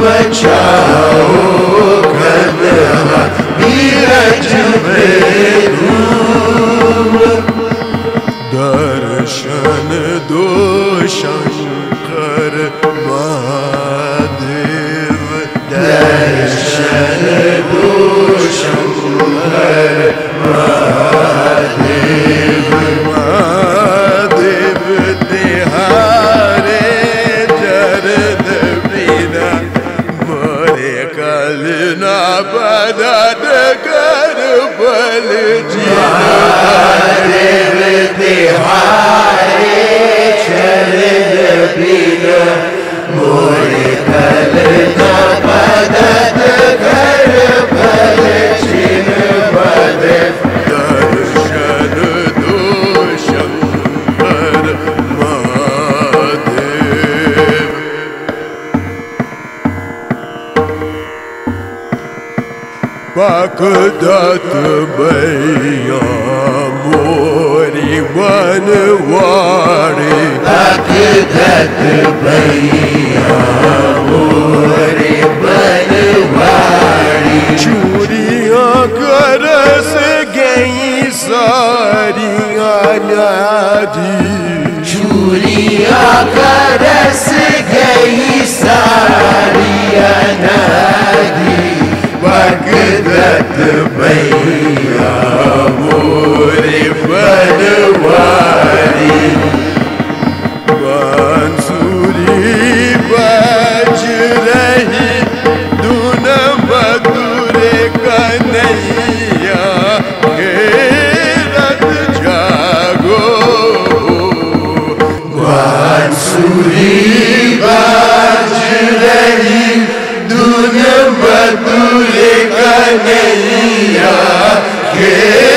Bechah. Bagdat beyamuri vanvari Bagdat beyamuri vanvari Churiya karas gayi sari adi churiya karas gayi sari. Bhai Amore Yeah.